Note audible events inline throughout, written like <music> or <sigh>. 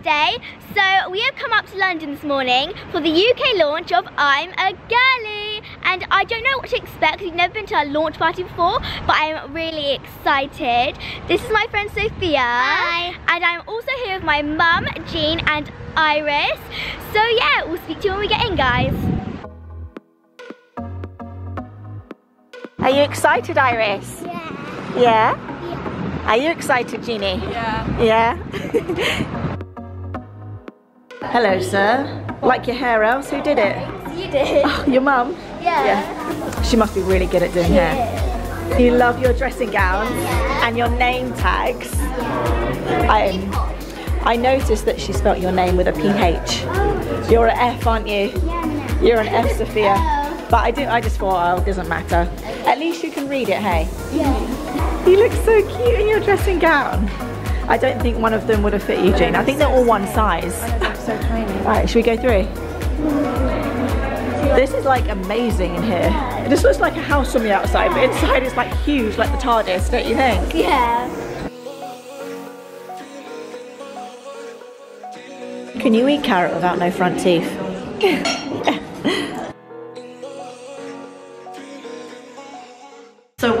today. So we have come up to London this morning for the UK launch of I'm a Girly. And I don't know what to expect because we've never been to a launch party before, but I'm really excited. This is my friend Sophia. Hi. And I'm also here with my mum, Jean, and Iris. So yeah, we'll speak to you when we get in, guys. Are you excited, Iris? Yeah. Yeah? Are you excited, Jeannie? Yeah. Yeah? <laughs> Hello, sir. Like your hair else? Who did it? You did. Oh, your mum? Yeah. yeah. She must be really good at doing hair. Is. You love your dressing gowns and your name tags. I, um, I noticed that she spelt your name with a PH. Oh, You're an F, aren't you? Yeah, no. You're an F, Sophia. But I do. I just thought, oh, it doesn't matter. At least you can read it, hey? Yeah. You look so cute in your dressing gown. I don't think one of them would have fit you, Jane. I think they're all one size. So tiny. Right, should we go through? This is like amazing in here. Just looks like a house from the outside, but inside it's like huge, like the TARDIS, don't you think? Yeah. Can you eat carrot without no front teeth? So <laughs> <laughs>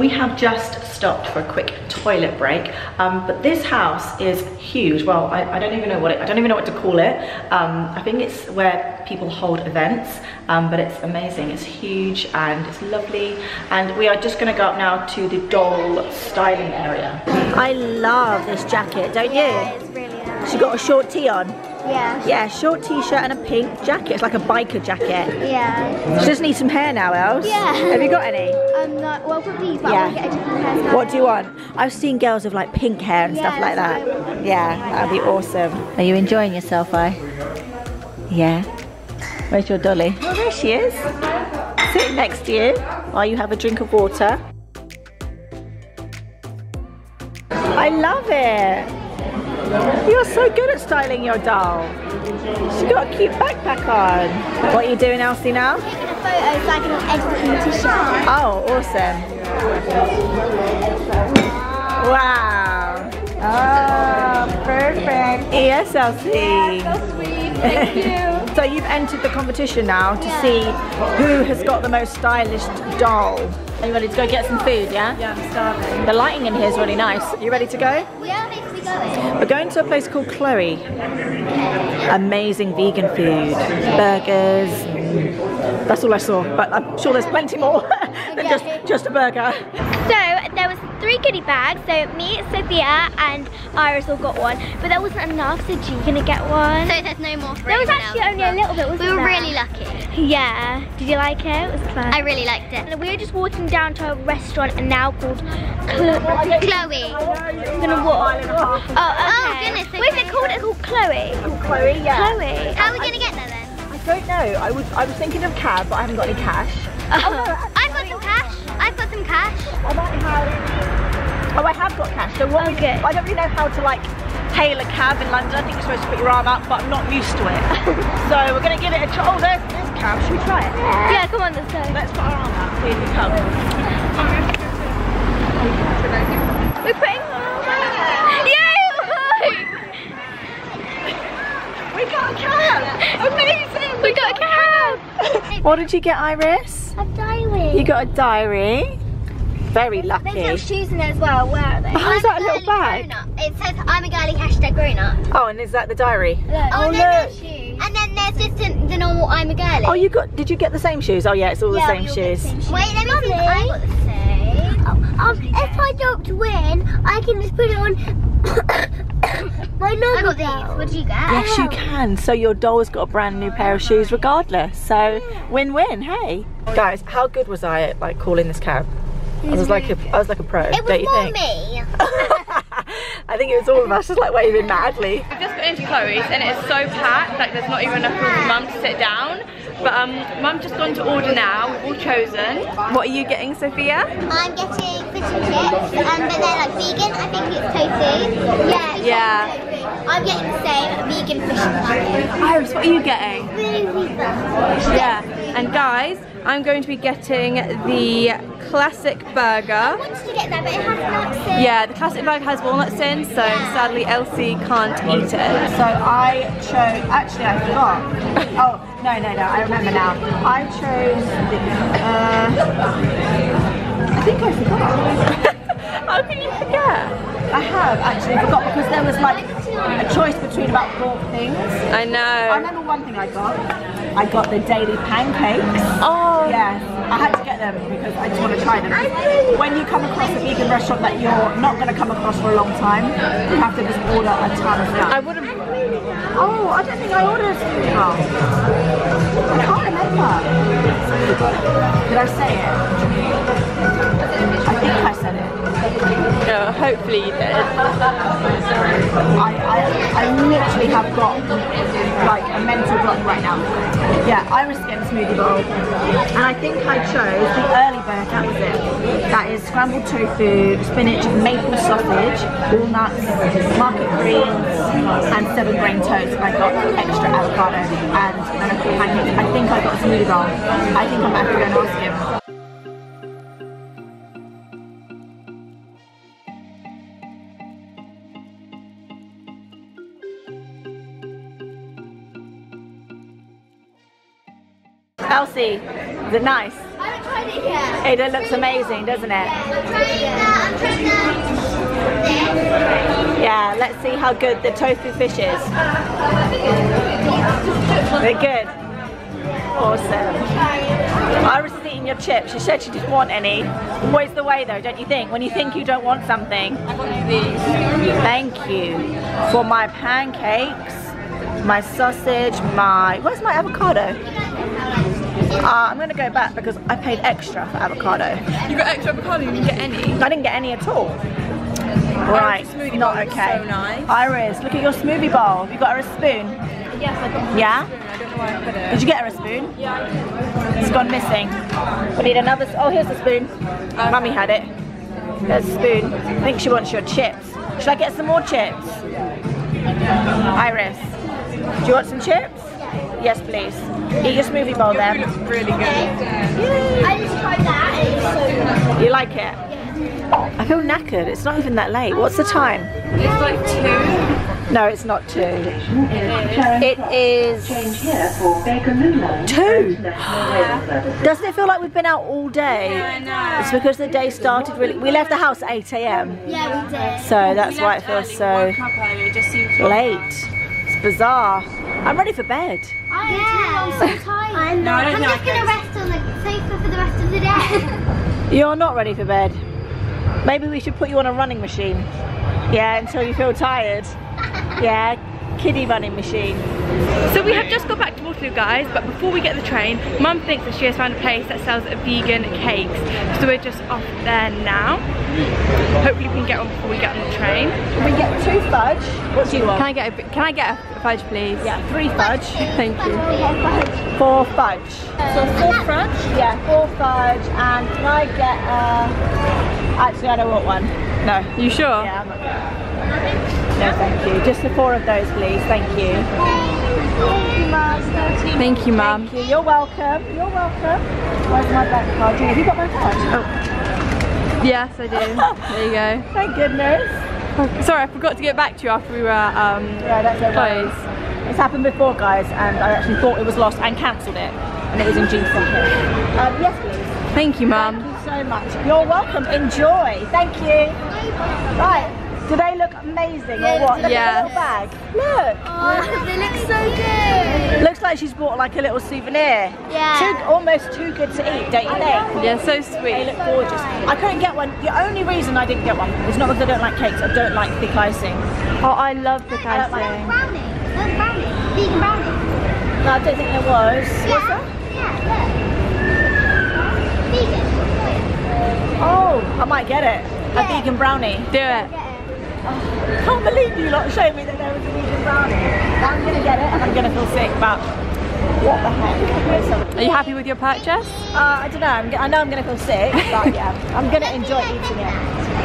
we have just stopped for a quick toilet break, um, but this house is huge. Well, I, I, don't even know what it, I don't even know what to call it. Um, I think it's where people hold events, um, but it's amazing. It's huge and it's lovely. And we are just gonna go up now to the doll styling area. I love this jacket, don't you? It's really nice. She got a short tee on. Yeah. Yeah, short t-shirt and a pink jacket. It's like a biker jacket. Yeah. She just needs some hair now, Els. Yeah. Have you got any? I'm not, well for these, but Yeah. I want to get a different hairstyle. What do you want? I've seen girls with like pink hair and Yeah, stuff like that. Yeah, Like that'd be awesome. Are you enjoying yourself, I? Yeah. Where's your dolly? Oh, there she is. Sitting next to you while you have a drink of water. I love it. You're so good at styling your doll. She's got a cute backpack on. What are you doing, Elsie, now? Taking a photo so I can edit the competition. Oh, awesome. Wow. Oh, perfect. Yes, Elsie. So sweet. Thank you. <laughs> So you've entered the competition now to see who has got the most stylish doll. Are you ready to go get some food, yeah? Yeah, I'm starving. The lighting in here is really nice. You ready to go? Yeah, makes me going. We're going to a place called Chloe. Amazing vegan food, burgers. That's all I saw, but I'm sure there's plenty more <laughs> than just, just a burger. So there was three goodie bags. So me, Sophia, and Iris all got one, but that wasn't enough. So G gonna get one. So there's no more for there was actually else, only a little bit. Wasn't We were there? really lucky. Yeah. Did you like it? It was fun. I really liked it. And we're just walking down to a restaurant and now called Chloe. Chloe. I'm gonna walk. Oh, oh okay. Oh, goodness, What is it okay. called? It's called Chloe. Chloe, yeah. Chloe. How are we going to get there then? I don't know. I was I was thinking of cab, but I haven't got any cash. Oh, I've got some cash. I've got some cash. I might have. Oh, I have got cash. So what? we- Okay. I don't really know how to like hail a cab in London. I think you're supposed to put your arm out, but I'm not used to it. <laughs> so we're gonna give it a try. Oh, there's there's cab. Should we try it? Yeah, come on, let's go. Let's put our arm out. Here we come. We're putting. Yay! <laughs> We got a cab. Amazing. We got a cab. What did you get, Iris? A diary. You got a diary. Very lucky. There's little shoes in there as well. Where are they? Oh, is that a little bag? It says I'm a girly hashtag grown up. Oh, and is that the diary? Look. Oh, Oh, no, look. shoes. And then there's just the, the normal I'm a girly. Oh, you got? Did you get the same shoes? Oh, yeah, it's all Yeah, the same all get the shoes. same shoes. Wait, let me see. I got the same. Um, if I don't win, I can just put it on <coughs> my I normal got these. What did you get? Yes, you can. So your doll's got a brand new pair of shoes regardless. So win-win, hey. Guys, how good was I at like calling this cab? I was like a, I was like a pro, It was don't you more think? me. <laughs> I think it was all of us just like waving madly. We've just got into Chloe's and it's so packed, like there's not even enough room for mum to sit down. But um, mum's just gone to order now, we've all chosen. What are you getting, Sophia? I'm getting fish and chips, um, but they're like vegan. I think it's tofu. Yeah. Yeah. I'm getting the same vegan fish and chicken. Iris, what are you getting? Really Yeah, and guys, I'm going to be getting the classic I burger. wanted to get that, but it has nuts in. Yeah, the classic burger has walnuts in, so sadly Elsie can't eat it. So I chose, actually I forgot. <laughs> oh, no, no, no, I remember now. I chose the, uh, I think I forgot. <laughs> How can you forget? I have actually forgot because there was like a choice between about four things. I know. I remember one thing I got. I got the daily pancakes. Oh, Yes, I had to get them because I just want to try them. When you come across a vegan restaurant that you're not going to come across for a long time, you have to just order a ton of stuff. I would have. Oh, I don't think I ordered a smoothie bowl. I can't remember. Did I say it? No, hopefully you did. I, I, I literally have got like a mental block right now. Yeah, Iris getting a smoothie bowl. And I think I chose the early bird, that was it. That is scrambled tofu, spinach, maple sausage, walnuts, market greens, and seven grain toast. I got extra avocado and, and. I think I got a smoothie bowl. I think I'm actually going to ask him. Elsie, is it nice? I haven't tried it yet. It looks amazing, doesn't it? I'm trying that. I'm trying that. Yeah, let's see how good the tofu fish is. They're good. Awesome. Iris is eating your chips. She said she didn't want any. Always the way though, don't you think? When you think you don't want something. Thank you for my pancakes, my sausage, my... Where's my avocado? Uh, I'm going to go back because I paid extra for avocado. You got extra avocado, you didn't get any. I didn't get any at all. Right, smoothie not okay. so nice. Iris, look at your smoothie bowl. Have you got her a spoon? Yes, I got Yeah? I don't know why I put it. Did you get her a spoon? Yeah. I did. It's gone missing. We need another. Oh, here's the spoon. Mummy had it. There's a spoon. I think she wants your chips. Should I get some more chips? Iris, do you want some chips? Yes, please. Eat your smoothie bowl It then. looks really good. I just tried that and it was so good. You like it? I feel knackered. It's not even that late. What's the time? It's like two. No, it's not two. It is two. <gasps> Doesn't it feel like we've been out all day? I know. It's because the day started really. We left the house at 8 a.m. Yeah, we did. So that's why it feels so up early, it just seems late. It's bizarre. I'm ready for bed. I am so <laughs> tired. I'm No, I don't I'm think just gonna rest on the sofa for the rest of the day. <laughs> You're not ready for bed. Maybe we should put you on a running machine. Yeah, until you feel tired. Yeah, kiddie running machine. So we have just got back to Waterloo guys, but before we get the train, Mum thinks that she has found a place that sells vegan cakes. So we're just off there now. Hopefully we can get one before we get on the train. We get two fudge. What do you want? Can? I get a, can I get a fudge please? Yeah, three fudge. <laughs> Thank you. Four fudge. So four fudge? Yeah, four fudge. And can I get uh actually I don't want one. No. You sure? Yeah, I'm not good. No, thank you. Just the four of those, please. Thank you. Thank you, Mum. Thank you. You're welcome. You're welcome. Where's my bank card? Have you got my card? Oh, Yes, I do. There you go. <laughs> thank goodness. Sorry, I forgot to get back to you after we were um, Yeah, that's closed. It's happened before, guys, and I actually thought it was lost and cancelled it, and it was in City. Um, yes, please. Thank you, Mum. Thank you so much. You're welcome. Enjoy. Thank you. Right. Do they look amazing or what? Look Yeah. at the little bag. Look. oh, they look so good. Looks like she's bought like a little souvenir. Yeah. Too, almost too good to eat, don't you think? Yeah, so sweet. They sweet. look gorgeous. I couldn't get one. The only reason I didn't get one is not because I don't like cakes. I don't like thick icing. Oh, I love the I don't like- icing. Brownie. There's brownie. Vegan brownie. No, I don't think there was. Yeah. Yeah, look. Vegan. Oh, I might get it. A Yeah. vegan brownie. Do it. Can't believe you lot showed me that there was a vegan brownie. I'm gonna get it and I'm gonna feel sick, but what the heck? Are you happy with your purchase? Uh, I don't know. I'm, g- I know I'm going to feel sick, but yeah, I'm going to enjoy eating it.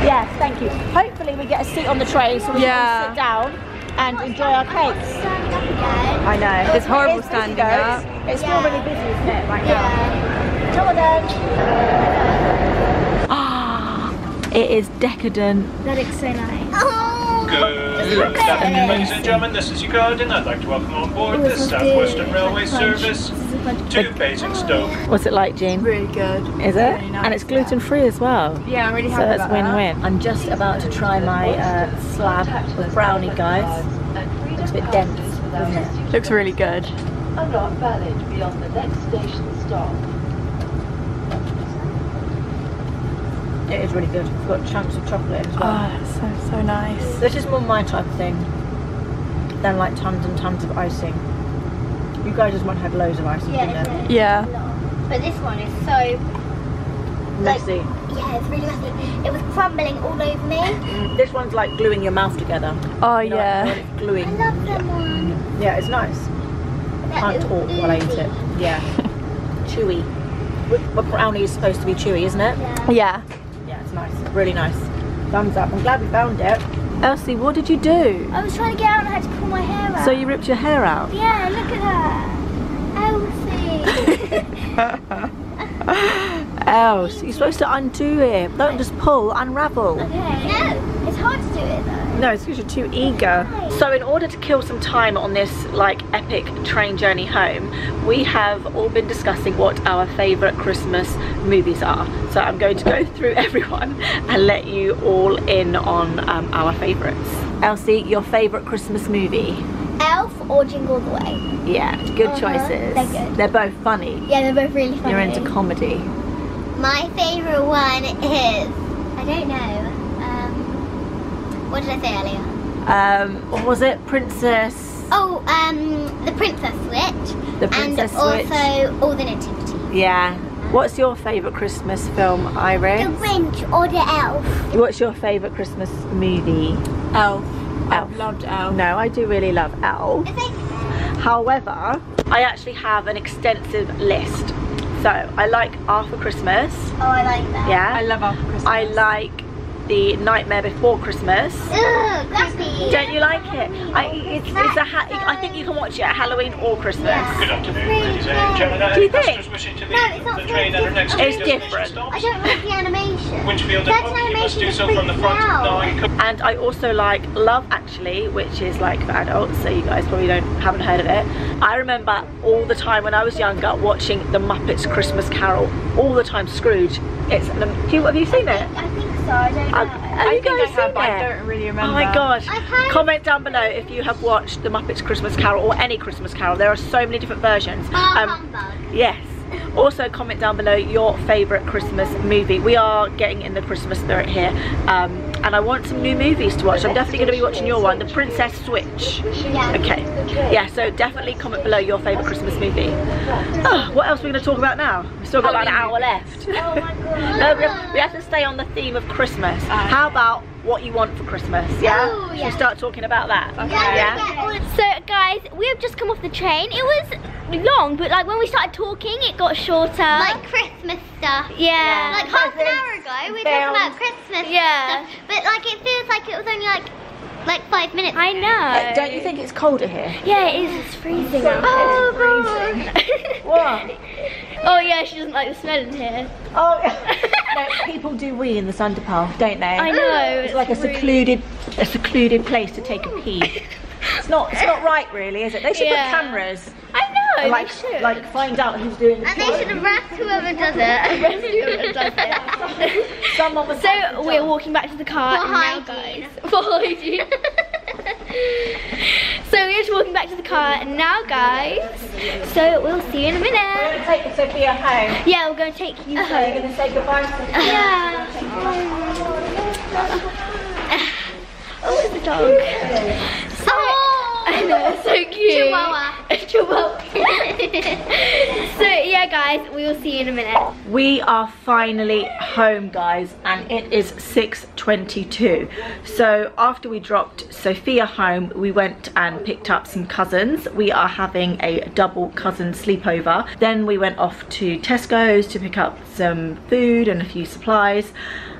Yes, thank you. Hopefully we get a seat on the tray so we Yeah. can sit down and enjoy our cakes. Standing up again. I know. It's horrible It's busy standing though. up. It's, it's Yeah. still really busy, isn't it, right Yeah. now? It is decadent. That looks so nice. Oh. Good afternoon, ladies and gentlemen. This is your guardian. I'd like to welcome on board the Southwestern Railway service to Basingstoke. What's it like, Jean? Really good. Is it? Really nice, and it's gluten free as well. Yeah, I'm really So happy that's about that. win-win. I'm just about to try my uh, slab of brownie, guys. Looks a bit dense, doesn't it? Looks really good. are not valid beyond the next station stop. It is really good. It's got chunks of chocolate in as well. Oh, that's so, so nice. This is more my type of thing than like tons and tons of icing. You guys just want to have loads of icing, Yeah, didn't it's you? Yeah. a- But this one is so, Messy. yeah, it's really messy. It was crumbling all over me. Mm, This one's like gluing your mouth together. Oh, You know, when yeah. it's I love that one. Yeah, it's nice. That Can't little talk while I eat it. Yeah. <laughs> chewy. Wh- What brownie is supposed to be chewy, isn't it? Yeah. Yeah. Yeah, it's nice. Really nice. Thumbs up. I'm glad we found it. Elsie, what did you do? I was trying to get out and I had to pull my hair out. So you ripped your hair out? Yeah, look at her. <laughs> Elsie. Else, you're supposed to undo it. Don't just pull, unravel. okay. No, it's hard to do it though. No, it's because you're too eager. So in order to kill some time on this like epic train journey home, we have all been discussing what our favourite Christmas movies are. So I'm going to go <laughs> through everyone and let you all in on um, our favourites. Elsie, your favourite Christmas movie? Elf or Jingle All the Way? Yeah, good Uh-huh, choices. they're good. They're both funny. Yeah, they're both really funny. You're into comedy. My favourite one is I don't know. What did I say earlier? Um, what was it? Princess. Oh, um, the Princess Switch. The Princess and Switch. also all the Nativity. Yeah. What's your favourite Christmas film, Iris? The Grinch or the Elf. What's your favourite Christmas movie? Elf. Elf. I've loved Elf. No, I do really love Elf. However, I actually have an extensive list. So I like Arthur Christmas. oh, I like that. Yeah. I love Elf for Christmas. I like the Nightmare Before Christmas. Ugh. Don't you like it? I, it's, it's a ha- I think you can watch it at Halloween or Christmas. Good afternoon, ladies and gentlemen. Do you think? passengers wishing to leave No, it's not the train at our It's different. stop? I don't like the animation. Winchfield That Depot, you must animation do so from the front me out. And I also like Love Actually, which is like for adults, so you guys probably don't haven't heard of it. I remember all the time when I was younger watching The Muppets Christmas Carol, all the time Scrooge. It's an, have you seen it? I so. I don't know. Have, I you guys have, seen but I don't really remember. Oh my gosh. Comment down below if you have watched The Muppets Christmas Carol or any Christmas Carol. There are so many different versions. Um. Yes. Also comment down below your favourite Christmas movie. We are getting in the Christmas spirit here. Um, and I want some new movies to watch. I'm definitely going to be watching your one, The Princess Switch. Okay. Yeah, so definitely comment below your favourite Christmas movie. Oh, what else are we going to talk about now? We've still got like an hour left. Oh my <laughs> god. no, we have, we have to stay on the theme of Christmas. Ah. How about what you want for Christmas? Yeah? Oh, Should we start talking about that? Yeah. So guys, we have just come off the train. It was long, but like when we started talking, it got shorter. Like Christmas stuff. yeah. Like half an hour ago, we were talking about Christmas Yeah. stuff. But like it feels like it was only like like five minutes. I know. Uh, Don't you think it's colder here? Yeah, it is. It's freezing. out Oh, here. What? <laughs> oh yeah, she doesn't like the smell in here. Oh, <laughs> no, people do wee in the Sunderpath, don't they? I know. It's like a really- secluded, a secluded place to take a pee. <laughs> It's not, it's not right, really, is it? They should Yeah. put cameras, I know. and, like, they should. like find out who's doing the And they should arrest whoever does it. <laughs> <laughs> Someone was. So we're walking back to the car For and now, guys. <laughs> For hygiene. so we're just walking back to the car and now, guys. So we'll see you in a minute. Take Sophia home. Yeah, we're going to take you So you're home. going to say goodbye to Sophia. Yeah. Oh, it's a dog. I know, it's so cute. Chihuahua. A chihuahua. So yeah, guys, we will see you in a minute. We are finally home, guys, and it is 6.22. So after we dropped Sophia home, we went and picked up some cousins. We are having a double cousin sleepover. Then we went off to Tesco's to pick up some food and a few supplies.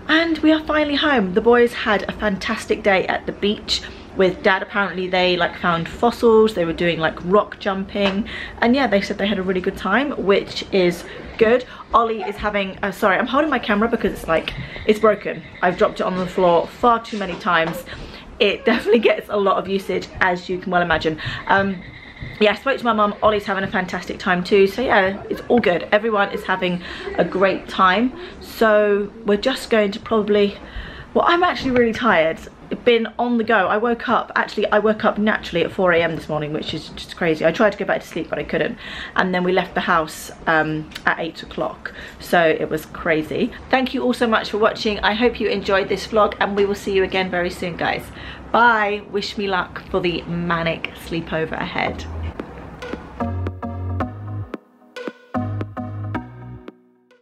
And we are finally home. The boys had a fantastic day at the beach. With dad apparently they like found fossils they were doing like rock jumping and yeah they said they had a really good time which is good ollie is having uh, sorry i'm holding my camera because it's like it's broken i've dropped it on the floor far too many times it <laughs> definitely gets a lot of usage as you can well imagine um, yeah, I spoke to my mum. Ollie's having a fantastic time too. So yeah, it's all good. Everyone is having a great time. So we're just going to probably, well, I'm actually really tired. Been on the go. I woke up, actually, I woke up naturally at 4 a.m. this morning, which is just crazy. I tried to go back to sleep, but I couldn't. And then we left the house um, at 8 o'clock. So it was crazy. Thank you all so much for watching. I hope you enjoyed this vlog and we will see you again very soon, guys. Bye. Wish me luck for the manic sleepover ahead.